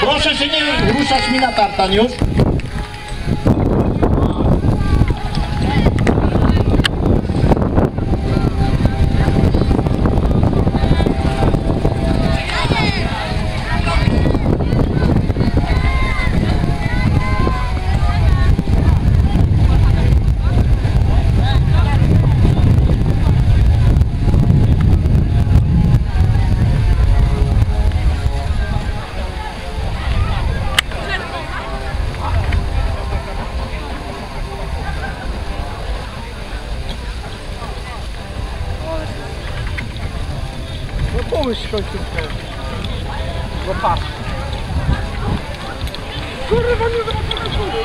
Proszę się nie ruszać mi na tartan już. Pomyśl końcówkę. No patrz. Kurwa, nie zobaczyłem góry.